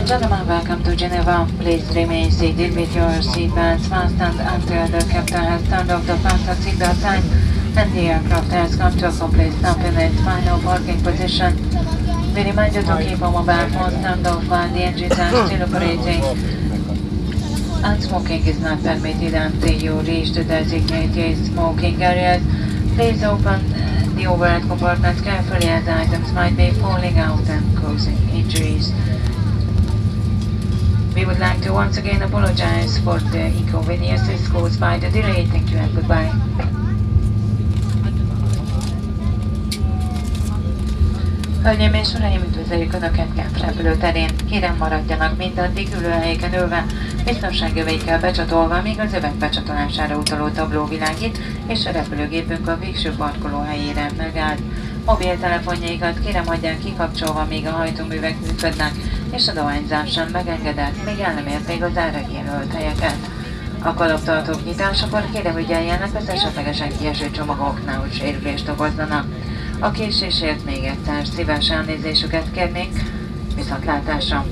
And gentlemen, welcome to Geneva. Please remain seated with your seatbelts fastened until the captain has turned off the fasten seatbelt sign and the aircraft has come to a complete stop in its final parking position. We remind you to keep our mobile phones turned off while the engines are still operating. And smoking is not permitted until you reach the designated smoking areas. Please open the overhead compartments carefully as items might be falling out and causing injuries. We would like to once again apologize for the inconveniences caused by the delay. Thank you and goodbye. Hölgyeim és Uraim, üdvözöljük Önöket Genf repülőterén. Kérem maradjanak mindaddig ülőhelyeken ülve, biztonságöveikkel becsatolva, míg az övek becsatolására utaló tabló világít, és a repülőgépünk a végső parkoló helyére megállt. Mobiltelefonjaikat kérem hagyják kikapcsolva, míg a hajtóművek működnek, és a dohányzás sem megengedett, még el nem érték az erre jelölt helyeket. A kalaptartók nyitásakor kérem ügyeljenek az esetlegesen kieső csomagoknál, hogy sérülést okozzanak. A késésért még egyszer szíves elnézésüket kérnénk, viszontlátásra!